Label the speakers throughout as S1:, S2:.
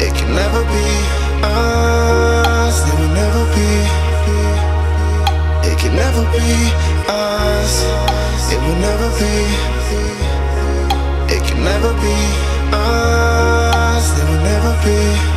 S1: it can never be us. It will never be, it can never be us. It will never be, it can never be us. It will never be.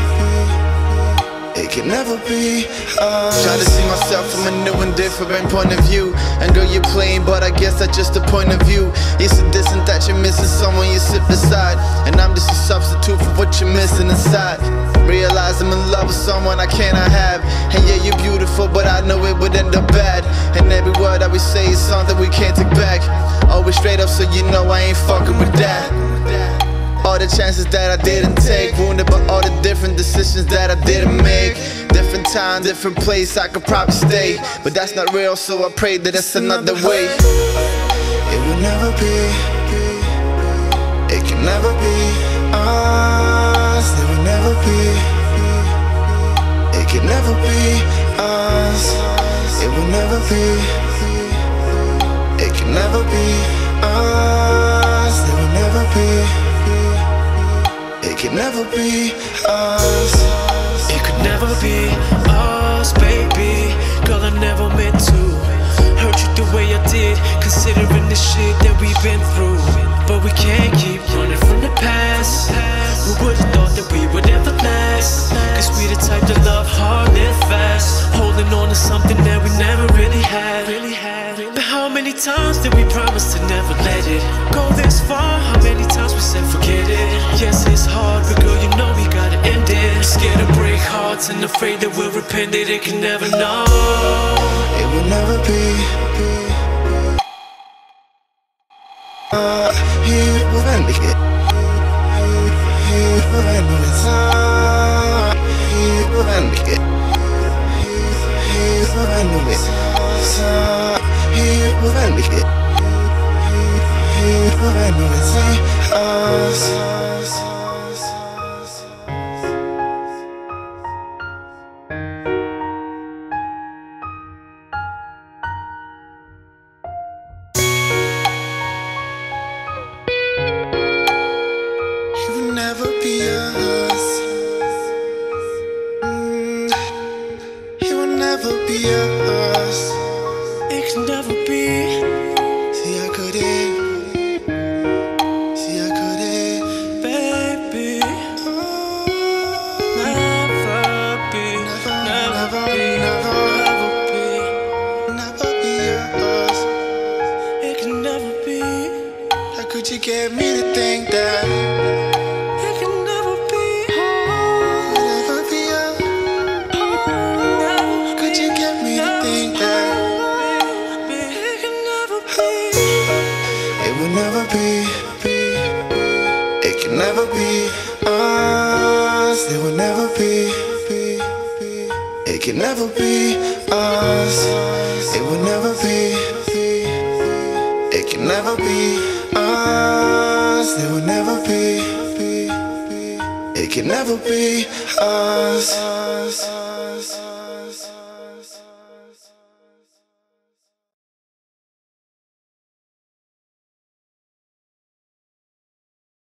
S2: Uh, try to see myself from a new and different point of view. And girl, you're playing, but I guess that's just a point of view. It's a distant that you're missing someone you sit beside. And I'm just a substitute for what you're missing inside. Realize I'm in love with someone I cannot have. And yeah, you're beautiful, but I know it would end up bad. And every word that we say is something we can't take back. Always straight up, so you know I ain't fucking with that. All the chances that I didn't take, wounded by all the different decisions that I didn't make. Different time, different place, I could probably stay. But that's not real, so I pray that it's another way.
S1: It will never be. It can never be us. It can never be us. It
S3: could never be us, baby. Girl, I never meant to hurt you the way I did, considering the shit that we've been through. But we can't keep running from the past. Who would've thought that we would ever last? Cause we the type to love hard and fast. Holding on to something that we never really had. Really had. But how many times did we promise to never let it go this far? How many times we said forget it? Yes, it's hard, but girl, you know we gotta end it. Scared to break hearts and afraid that we'll repent it. It can never know.
S1: It will never be. Uh, he will end it. He will end it. Uh, he will end it. He will end it. Uh, he will end it. He will end it. Us. Never be us. Mm, It will never be us.
S3: It can never be.
S1: See, I couldn't. See, I couldn't.
S3: Baby,
S1: Oh,
S3: never be, never be, never be.
S1: never be us.
S3: It can never be.
S1: How could you get me to think that? Be us. It will never be. It can never be us. It will never be. It can never be us. It will never be. It can never be us.